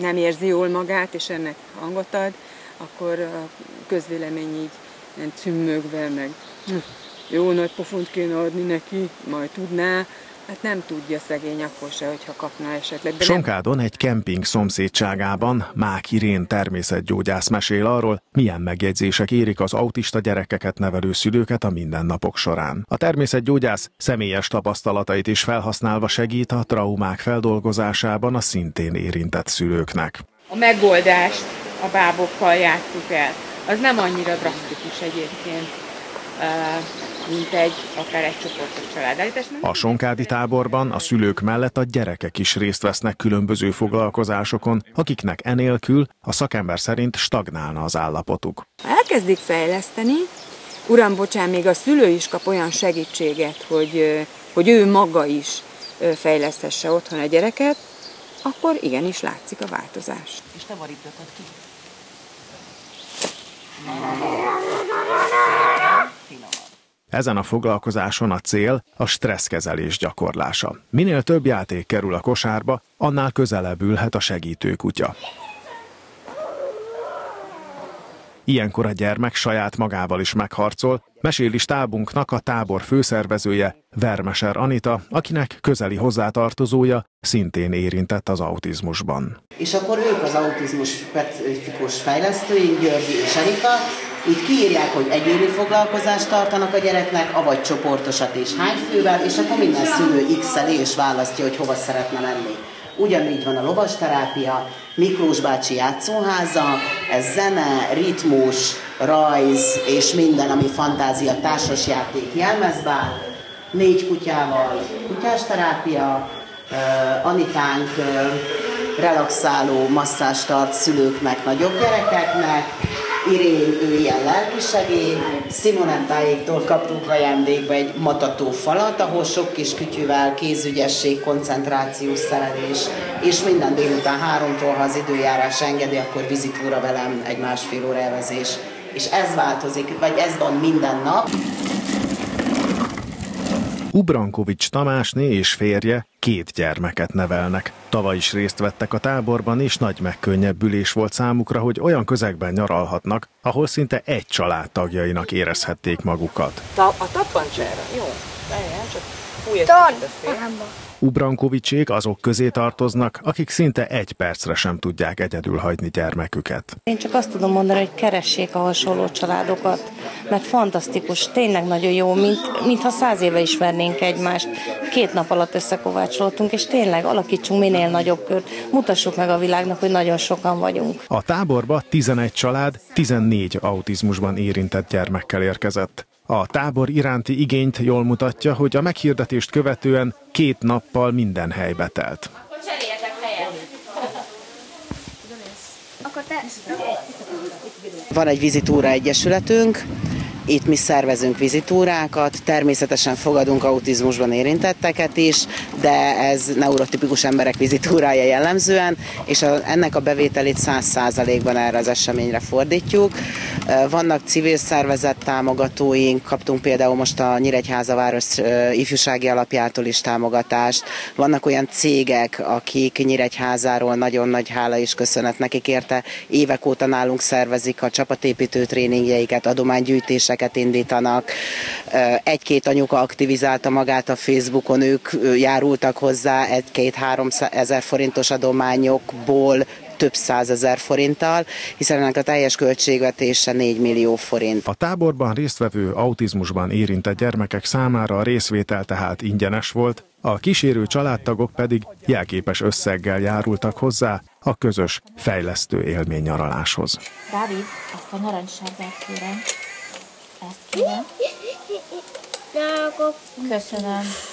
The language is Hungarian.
nem érzi jól magát, és ennek hangot ad, akkor a közvélemény így ilyen cümmögve, meg. Hm, jó nagy pofont kéne adni neki, majd tudná, Hát nem tudja szegény akkor se, hogyha kapna esetleg. De Sonkádon nem... egy kemping szomszédságában Mák Irén természetgyógyász mesél arról, milyen megjegyzések érik az autista gyerekeket nevelő szülőket a mindennapok során. A természetgyógyász személyes tapasztalatait is felhasználva segít a traumák feldolgozásában a szintén érintett szülőknek. A megoldást a bábokkal játsszuk el. Az nem annyira drasztikus egyébként mint egy, akár egy csoportos családállítás. A Sonkádi táborban a szülők mellett a gyerekek is részt vesznek különböző foglalkozásokon, akiknek enélkül a szakember szerint stagnálna az állapotuk. Elkezdik fejleszteni, uram, bocsán, még a szülő is kap olyan segítséget, hogy, hogy ő maga is fejlesztesse otthon a gyereket, akkor igenis látszik a változás. És te varítgatod ki? Ezen a foglalkozáson a cél a stresszkezelés gyakorlása. Minél több játék kerül a kosárba, annál közelebb ülhet a segítő kutya. Ilyenkor a gyermek saját magával is megharcol, meséli stábunknak a tábor főszervezője, Vermeser Anita, akinek közeli hozzátartozója szintén érintett az autizmusban. És akkor ők az autizmus specifikus fejlesztői, Györgyi és Anita, itt kiírják, hogy egyéni foglalkozást tartanak a gyereknek, avagy csoportosat és hány fővel, és akkor minden szülő x és választja, hogy hova szeretne menni. Ugyanígy van a lovasterápia, Miklós bácsi játszóháza, ez zene, ritmus, rajz és minden, ami fantázia, társasjáték, jelmezbár, négy kutyával, kutyásterápia, uh, Anitánk uh, relaxáló masszást tart szülőknek, nagyobb gyerekeknek, Irén, ő ilyen lelkisegély, Simonettáéktól kaptunk ajándékba egy matató falat, ahol sok kis kütyűvel kézügyesség, koncentrációs szerelés, és minden délután háromtól, ha az időjárás engedi, akkor vizitúra velem egy másfél óra elvezés. És ez változik, vagy ez van minden nap. Ubrankovics Tamásné és férje két gyermeket nevelnek. Tavaly is részt vettek a táborban, és nagy megkönnyebbülés volt számukra, hogy olyan közegben nyaralhatnak, ahol szinte egy család tagjainak érezhették magukat. Ta- a tappancsára? Jó, csak fúj egy Ubrankovicsék azok közé tartoznak, akik szinte egy percre sem tudják egyedül hagyni gyermeküket. Én csak azt tudom mondani, hogy keressék a hasonló családokat, mert fantasztikus, tényleg nagyon jó, mint, mintha száz éve ismernénk egymást. Két nap alatt összekovácsoltunk, és tényleg alakítsunk minél nagyobb kört, mutassuk meg a világnak, hogy nagyon sokan vagyunk. A táborba 11 család 14 autizmusban érintett gyermekkel érkezett. A tábor iránti igényt jól mutatja, hogy a meghirdetést követően két nappal minden helybe telt. Van egy vizitúra egyesületünk, itt mi szervezünk vizitúrákat, természetesen fogadunk autizmusban érintetteket is, de ez neurotipikus emberek vizitúrája jellemzően, és a, ennek a bevételét 100%-ban erre az eseményre fordítjuk. Vannak civil szervezet támogatóink, kaptunk például most a Nyíregyháza város ifjúsági alapjától is támogatást. Vannak olyan cégek, akik Nyíregyházáról nagyon nagy hála és köszönet nekik érte, évek óta nálunk szervezik a csapatépítő tréningjeiket, adománygyűjtéseket, projekteket indítanak. Egy-két anyuka aktivizálta magát a Facebookon, ők járultak hozzá egy-két-három ezer forintos adományokból több százezer forinttal, hiszen ennek a teljes költségvetése 4 millió forint. A táborban résztvevő autizmusban érintett gyermekek számára a részvétel tehát ingyenes volt, a kísérő családtagok pedig jelképes összeggel járultak hozzá a közös fejlesztő élménynyaraláshoz. Dávid, azt a narancssárgát kérem. Ezt kérem. Köszönöm.